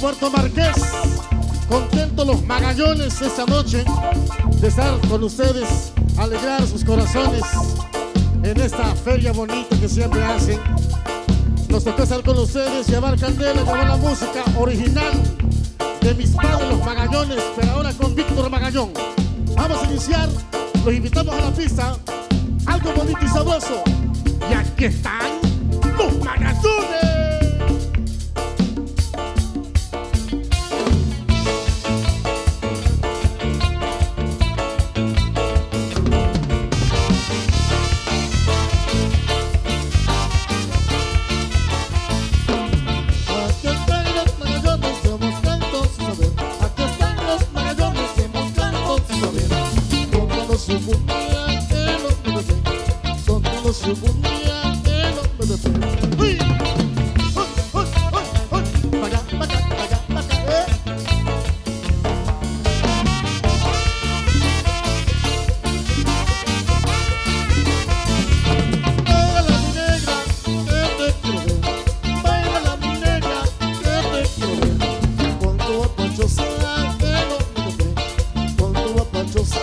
Puerto Marqués. Contentos los magallones esta noche de estar con ustedes, alegrar sus corazones en esta feria bonita que siempre hacen. Nos toca estar con ustedes, llevar candela, llevar la música original de mis padres, los magallones, pero ahora con Víctor Magallón. Vamos a iniciar, los invitamos a la pista, algo bonito y sabroso. Y aquí están los magallones. día que Yo sé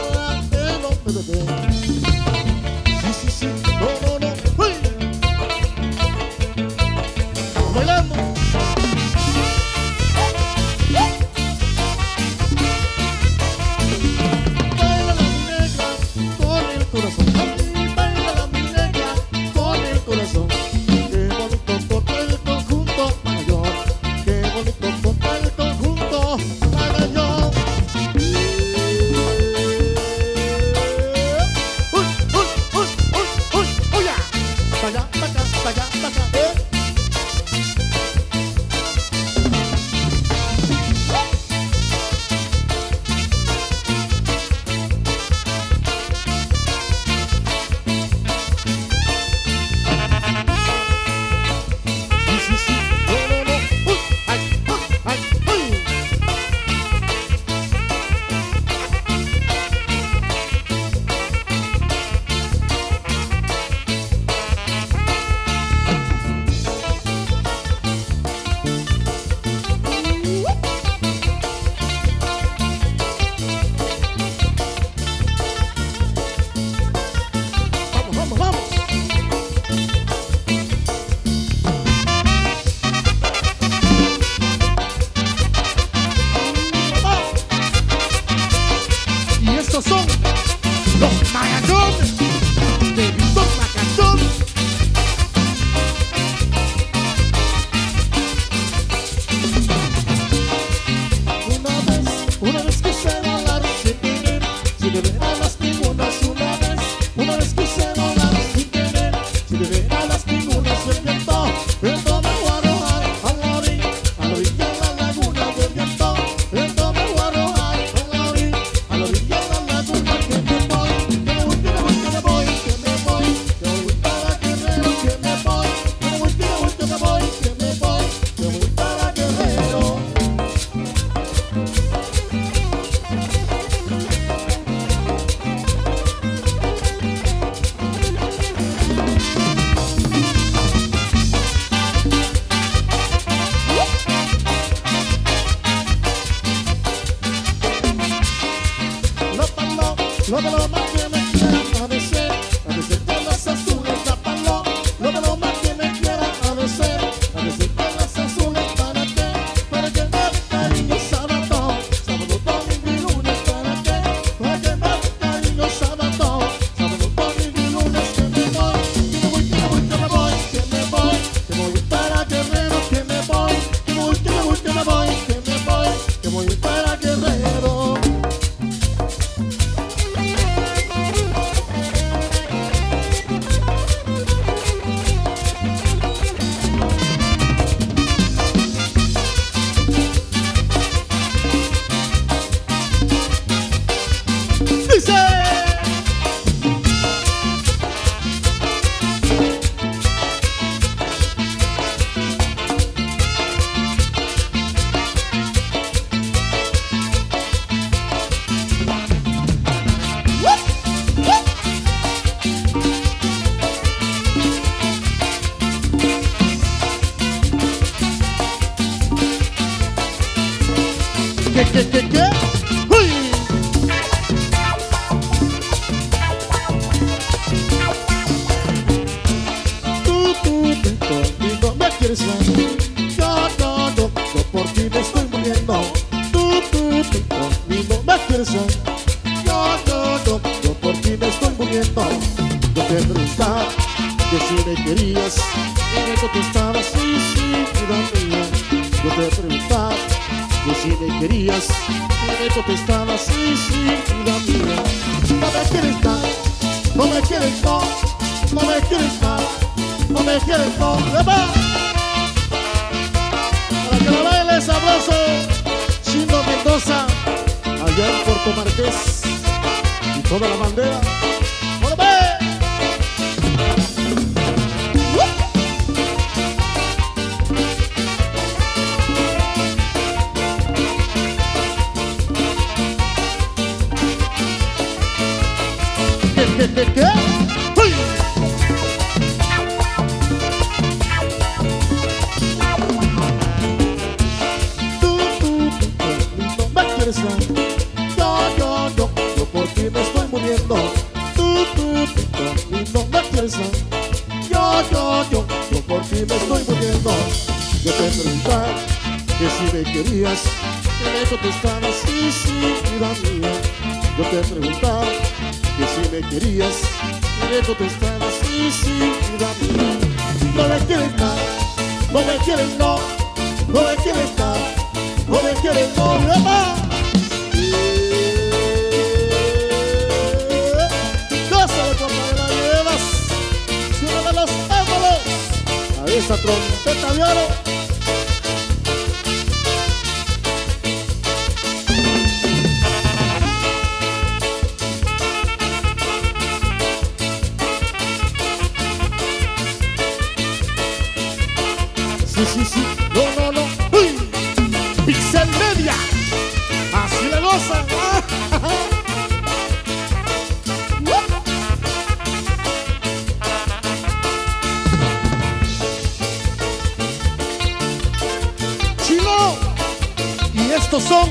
¿Qué, qué, qué, qué? Tú, tú, me quieres. Yo, por ti me estoy muriendo. Tú, tú, me quieres. Yo, por ti me estoy muriendo. Yo te preguntaba si me querías, y me contestabas sí, sí, vida mía. Yo te preguntaba que si me querías, me contestabas sí, sí, vida mía. No me quieres dar, no me quieres no, no me quieres dar, no me quieres no. ¡Epa! Para que lo baile sabroso, Chino Mendoza, allá en Puerto Marqués, y toda la bandera. ¿Qué, qué? ¡Uy! Tú, tú, tú, me quieres dar. Yo, yo, yo, yo por ti me estoy muriendo. Tú, tú, tú, tú, me quieres dar. Yo, yo, yo, yo por ti me estoy muriendo. Yo te preguntaba que si me querías, que me contestabas sí, sí, vida mía. Yo te preguntaba que si me querías, que me contestabas sí, sí, mía. No me quieres dar, no me quieres no, no me quieres dar, no me quieres no, ¡Epa! Sí, sí, no, no, no. ¡Uy! Pixel Media, así le gozan. Chino, y estos son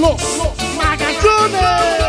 los Magallones.